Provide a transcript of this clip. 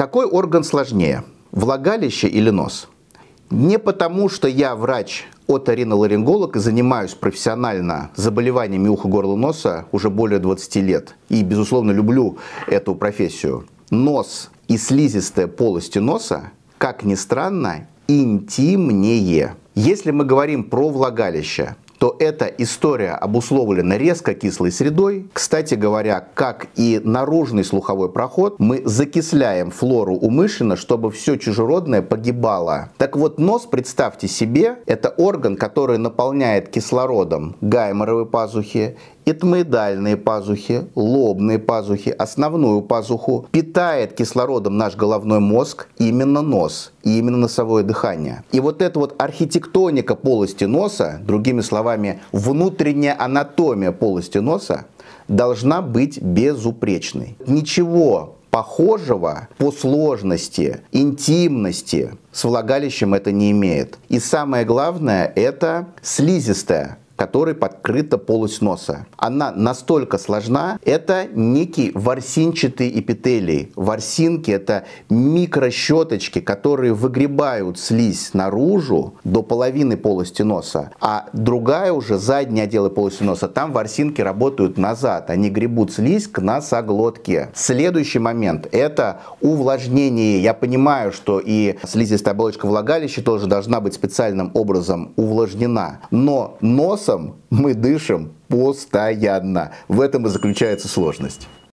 Какой орган сложнее, влагалище или нос? Не потому, что я врач оториноларинголог и занимаюсь профессионально заболеваниями уха, горла, носа уже более 20 лет. И, безусловно, люблю эту профессию. Нос и слизистая полости носа, как ни странно, интимнее. Если мы говорим про влагалище, то эта история обусловлена резко кислой средой. Кстати говоря, как и наружный слуховой проход, мы закисляем флору умышленно, чтобы все чужеродное погибало. Так вот, нос, представьте себе, это орган, который наполняет кислородом гайморовые пазухи, этмоидальные пазухи, лобные пазухи, основную пазуху, питает кислородом наш головной мозг, именно нос, и именно носовое дыхание. И вот эта вот архитектоника полости носа, другими словами, внутренняя анатомия полости носа, должна быть безупречной. Ничего похожего по сложности, интимности с влагалищем это не имеет. И самое главное, это слизистая которой подкрыта полость носа. Она настолько сложна, это некий ворсинчатый эпителий. Ворсинки – это микрощеточки, которые выгребают слизь наружу до половины полости носа. А другая уже, задние отделы полости носа, там ворсинки работают назад. Они гребут слизь к носоглотке. Следующий момент – это увлажнение. Я понимаю, что и слизистая оболочка влагалища тоже должна быть специальным образом увлажнена. Но нос носом мы дышим постоянно. В этом и заключается сложность.